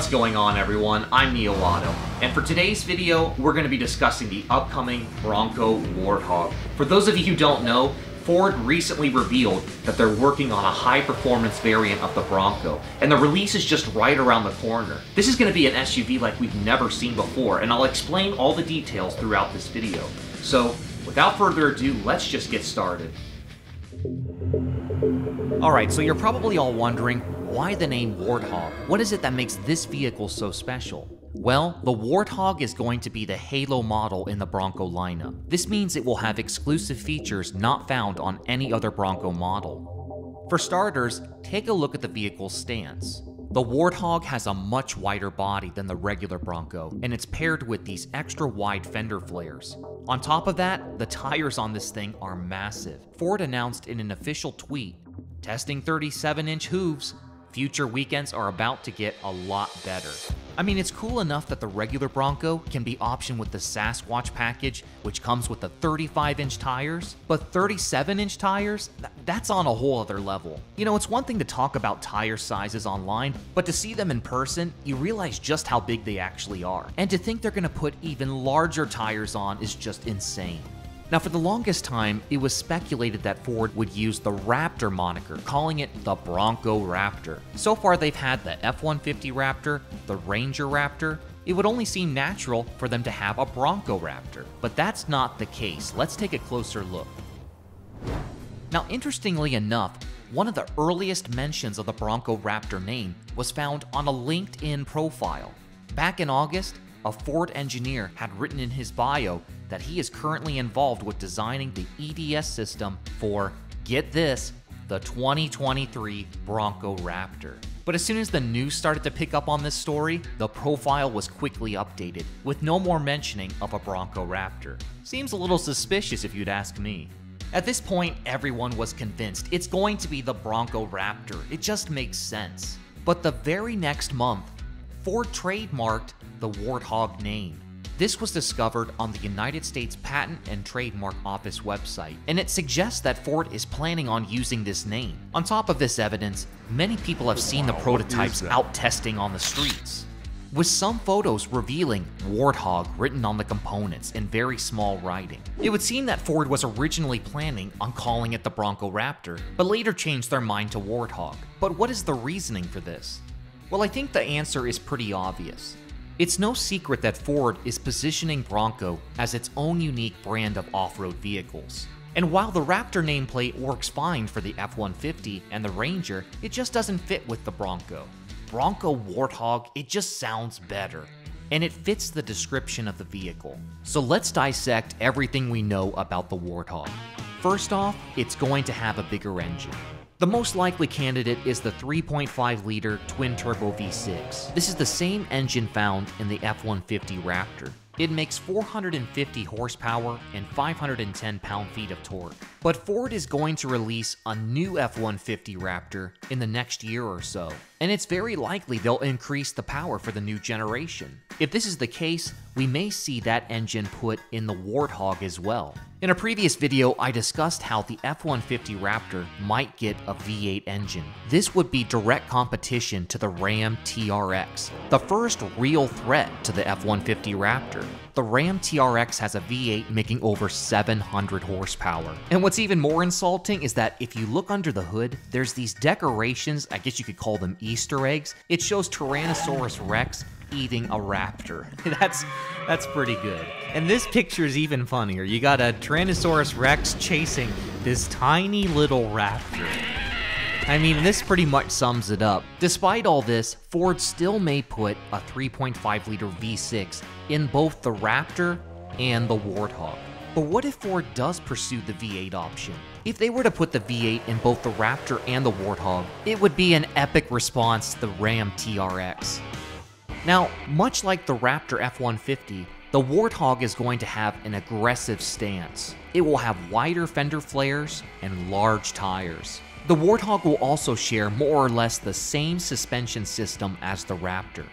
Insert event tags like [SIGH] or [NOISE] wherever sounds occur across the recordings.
What's going on everyone? I'm Neo Auto, and for today's video, we're going to be discussing the upcoming Bronco Warthog. For those of you who don't know, Ford recently revealed that they're working on a high-performance variant of the Bronco, and the release is just right around the corner. This is going to be an SUV like we've never seen before, and I'll explain all the details throughout this video. So, without further ado, let's just get started. Alright, so you're probably all wondering, why the name Warthog? What is it that makes this vehicle so special? Well, the Warthog is going to be the halo model in the Bronco lineup. This means it will have exclusive features not found on any other Bronco model. For starters, take a look at the vehicle's stance. The Warthog has a much wider body than the regular Bronco, and it's paired with these extra wide fender flares. On top of that, the tires on this thing are massive. Ford announced in an official tweet, testing 37 inch hooves, future weekends are about to get a lot better. I mean, it's cool enough that the regular Bronco can be optioned with the Sasquatch package, which comes with the 35 inch tires, but 37 inch tires? Th that's on a whole other level. You know, it's one thing to talk about tire sizes online, but to see them in person, you realize just how big they actually are. And to think they're gonna put even larger tires on is just insane. Now, for the longest time, it was speculated that Ford would use the Raptor moniker, calling it the Bronco Raptor. So far, they've had the F 150 Raptor, the Ranger Raptor. It would only seem natural for them to have a Bronco Raptor, but that's not the case. Let's take a closer look. Now, interestingly enough, one of the earliest mentions of the Bronco Raptor name was found on a LinkedIn profile. Back in August, a Ford engineer had written in his bio that he is currently involved with designing the EDS system for, get this, the 2023 Bronco Raptor. But as soon as the news started to pick up on this story, the profile was quickly updated, with no more mentioning of a Bronco Raptor. Seems a little suspicious if you'd ask me. At this point, everyone was convinced it's going to be the Bronco Raptor. It just makes sense. But the very next month, Ford trademarked the Warthog name. This was discovered on the United States Patent and Trademark Office website, and it suggests that Ford is planning on using this name. On top of this evidence, many people have seen the prototypes out testing on the streets, with some photos revealing Warthog written on the components in very small writing. It would seem that Ford was originally planning on calling it the Bronco Raptor, but later changed their mind to Warthog. But what is the reasoning for this? Well, I think the answer is pretty obvious. It's no secret that Ford is positioning Bronco as its own unique brand of off-road vehicles. And while the Raptor nameplate works fine for the F-150 and the Ranger, it just doesn't fit with the Bronco. Bronco Warthog, it just sounds better. And it fits the description of the vehicle. So let's dissect everything we know about the Warthog. First off, it's going to have a bigger engine. The most likely candidate is the 3.5 liter twin turbo V6. This is the same engine found in the F 150 Raptor. It makes 450 horsepower and 510 pound-feet of torque. But Ford is going to release a new F-150 Raptor in the next year or so, and it's very likely they'll increase the power for the new generation. If this is the case, we may see that engine put in the Warthog as well. In a previous video, I discussed how the F-150 Raptor might get a V8 engine. This would be direct competition to the Ram TRX, the first real threat to the F-150 Raptor. The Ram TRX has a V8 making over 700 horsepower. And what's even more insulting is that if you look under the hood, there's these decorations, I guess you could call them Easter eggs. It shows Tyrannosaurus Rex eating a raptor. [LAUGHS] That's that's pretty good. And this picture is even funnier. You got a Tyrannosaurus Rex chasing this tiny little raptor. I mean, this pretty much sums it up. Despite all this, Ford still may put a 3.5 liter V6 in both the Raptor and the Warthog. But what if Ford does pursue the V8 option? If they were to put the V8 in both the Raptor and the Warthog, it would be an epic response to the Ram TRX. Now, much like the Raptor F-150, the Warthog is going to have an aggressive stance. It will have wider fender flares and large tires. The Warthog will also share more or less the same suspension system as the Raptor.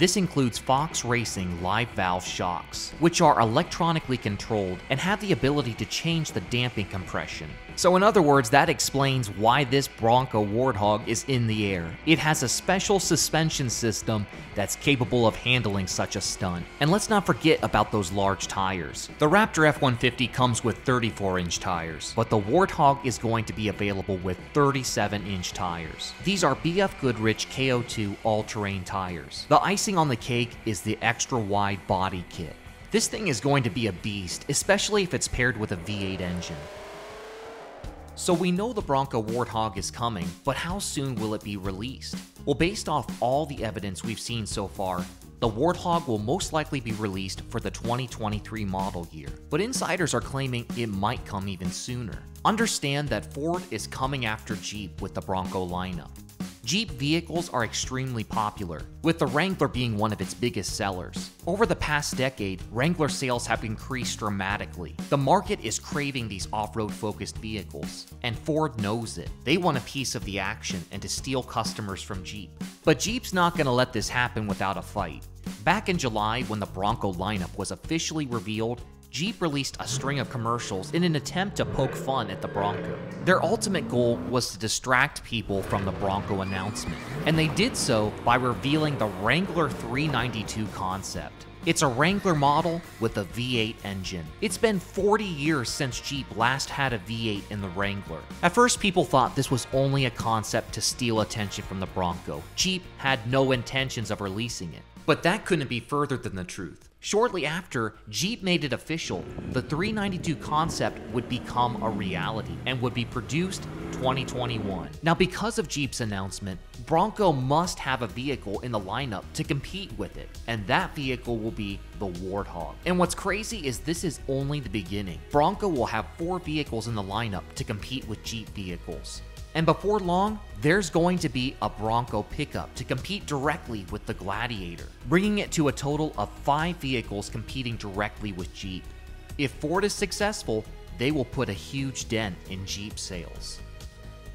This includes Fox Racing live valve shocks, which are electronically controlled and have the ability to change the damping compression. So in other words, that explains why this Bronco Warthog is in the air. It has a special suspension system that's capable of handling such a stunt. And let's not forget about those large tires. The Raptor F-150 comes with 34-inch tires, but the Warthog is going to be available with 37-inch tires. These are BF Goodrich KO2 all-terrain tires. The icing on the cake is the extra wide body kit. This thing is going to be a beast, especially if it's paired with a V8 engine. So we know the Bronco Warthog is coming, but how soon will it be released? Well, based off all the evidence we've seen so far, the Warthog will most likely be released for the 2023 model year, but insiders are claiming it might come even sooner. Understand that Ford is coming after Jeep with the Bronco lineup. Jeep vehicles are extremely popular, with the Wrangler being one of its biggest sellers. Over the past decade, Wrangler sales have increased dramatically. The market is craving these off-road focused vehicles, and Ford knows it. They want a piece of the action and to steal customers from Jeep. But Jeep's not going to let this happen without a fight. Back in July, when the Bronco lineup was officially revealed, Jeep released a string of commercials in an attempt to poke fun at the Bronco. Their ultimate goal was to distract people from the Bronco announcement, and they did so by revealing the Wrangler 392 concept. It's a Wrangler model with a V8 engine. It's been 40 years since Jeep last had a V8 in the Wrangler. At first, people thought this was only a concept to steal attention from the Bronco. Jeep had no intentions of releasing it. But that couldn't be further than the truth. Shortly after, Jeep made it official. The 392 concept would become a reality and would be produced 2021. Now, because of Jeep's announcement, Bronco must have a vehicle in the lineup to compete with it, and that vehicle will be the Warthog. And what's crazy is this is only the beginning. Bronco will have four vehicles in the lineup to compete with Jeep vehicles. And before long, there's going to be a Bronco pickup to compete directly with the Gladiator, bringing it to a total of five vehicles competing directly with Jeep. If Ford is successful, they will put a huge dent in Jeep sales.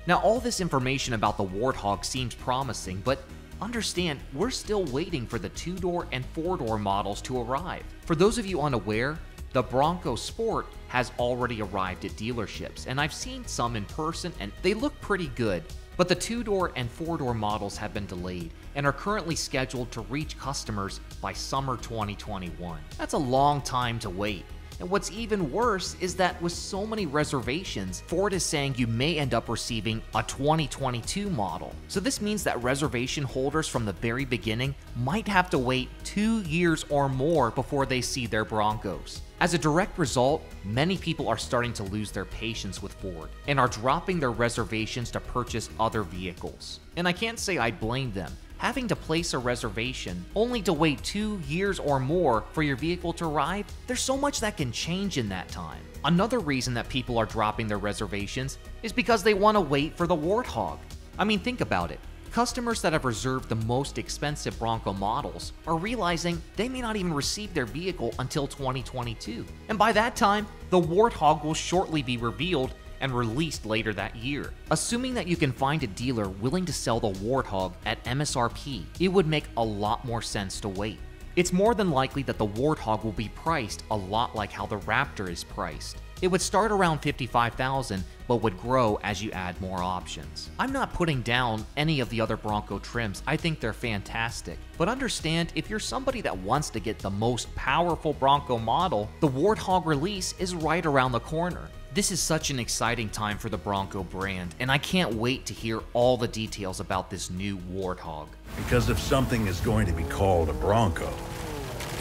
Now, all this information about the Warthog seems promising, but understand we're still waiting for the two door and four door models to arrive. For those of you unaware, the Bronco Sport has already arrived at dealerships, and I've seen some in person and they look pretty good. But the two door and four door models have been delayed and are currently scheduled to reach customers by summer 2021. That's a long time to wait. And what's even worse is that with so many reservations, Ford is saying you may end up receiving a 2022 model. So this means that reservation holders from the very beginning might have to wait two years or more before they see their Broncos. As a direct result, many people are starting to lose their patience with Ford and are dropping their reservations to purchase other vehicles. And I can't say I blame them having to place a reservation only to wait two years or more for your vehicle to arrive, there's so much that can change in that time. Another reason that people are dropping their reservations is because they want to wait for the Warthog. I mean, think about it. Customers that have reserved the most expensive Bronco models are realizing they may not even receive their vehicle until 2022. And by that time, the Warthog will shortly be revealed and released later that year. Assuming that you can find a dealer willing to sell the Warthog at MSRP, it would make a lot more sense to wait. It's more than likely that the Warthog will be priced a lot like how the Raptor is priced. It would start around 55,000 but would grow as you add more options. I'm not putting down any of the other Bronco trims, I think they're fantastic. But understand, if you're somebody that wants to get the most powerful Bronco model, the Warthog release is right around the corner. This is such an exciting time for the Bronco brand, and I can't wait to hear all the details about this new Warthog. Because if something is going to be called a Bronco,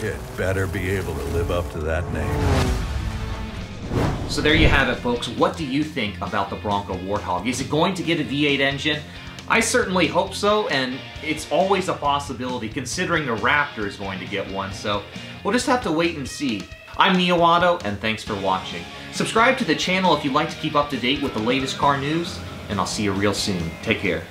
it better be able to live up to that name. So there you have it, folks. What do you think about the Bronco Warthog? Is it going to get a V8 engine? I certainly hope so, and it's always a possibility considering the Raptor is going to get one, so we'll just have to wait and see. I'm NeoAuto, and thanks for watching. Subscribe to the channel if you'd like to keep up to date with the latest car news, and I'll see you real soon. Take care.